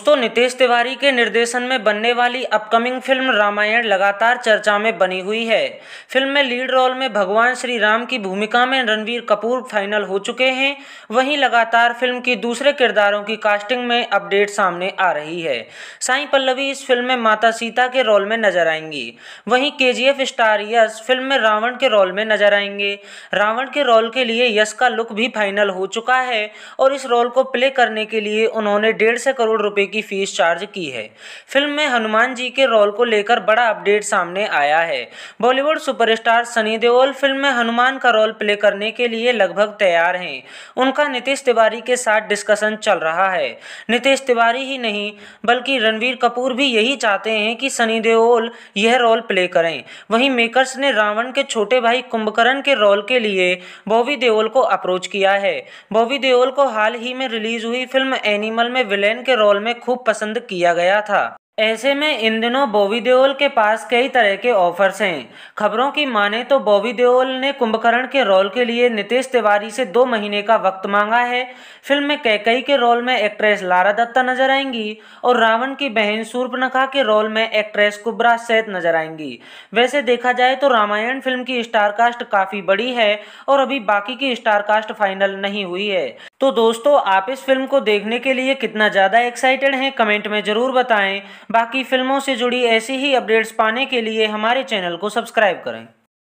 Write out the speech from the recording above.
दोस्तों, नितेश तिवारी के निर्देशन में बनने वाली अपकमिंग फ़िल्म रामायण लगातार चर्चा में बनी हुई है। फ़िल्म में लीड रोल में भगवान श्री राम की भूमिका में रणवीर कपूर फाइनल हो चुके हैं। वहीं लगातार फ़िल्म की दूसरे किरदारों की कास्टिंग में अपडेट सामने आ रही है। साई पल्लवी इस फ़िल्म में माता सीता के रोल में नज़र आएँगी। वहीं के स्टार यश फ़िल्म में रावण के रोल में नज़र आएँगे। रावण के रोल के लिए यश का लुक भी फाइनल हो चुका है और इस रोल को प्ले करने के लिए उन्होंने डेढ़ से करोड़ रुपए की फ़ीस चार्ज की है। फ़िल्म में हनुमान जी के रोल को लेकर बड़ा अपडेट सामने आया है। Bollywood superstar Sunny Deol film में हनुमान का रोल प्ले करने के लिए लगभग तैयार हैं। उनका नीतीश तिवारी के साथ डिस्कशन चल रहा है। नीतीश तिवारी ही नहीं, बल्कि रणवीर कपूर भी यही चाहते हैं कि सनी देओल यह रोल प्ले करें। वहीं मेकर्स ने रावण के छोटे भाई कुंभकर्ण के रोल के लिए बॉबी देओल को अप्रोच किया है। बॉबी देओल को हाल ही में रिलीज़ हुई फ़िल्म एनिमल में विलेन के रोल में खूब पसंद किया गया था। ऐसे में इन दिनों बॉबी देओल के पास कई तरह के ऑफर्स हैं। खबरों की माने तो बॉबी देओल ने कुंभकर्ण के रोल के लिए नितेश तिवारी से दो महीने का वक्त मांगा है। फ़िल्म में कैकई के रोल में एक्ट्रेस लारा दत्ता नज़र आएँगी और रावण की बहन सूर्पनखा के रोल में एक्ट्रेस कुबरा सैद नज़र आएँगी। वैसे देखा जाए तो रामायण फ़िल्म की स्टारकास्ट काफ़ी बड़ी है और अभी बाकी की स्टारकास्ट फाइनल नहीं हुई है। तो दोस्तों, आप इस फ़िल्म को देखने के लिए कितना ज़्यादा एक्साइटेड हैं कमेंट में ज़रूर बताएँ। बाकी फ़िल्मों से जुड़ी ऐसी ही अपडेट्स पाने के लिए हमारे चैनल को सब्सक्राइब करें।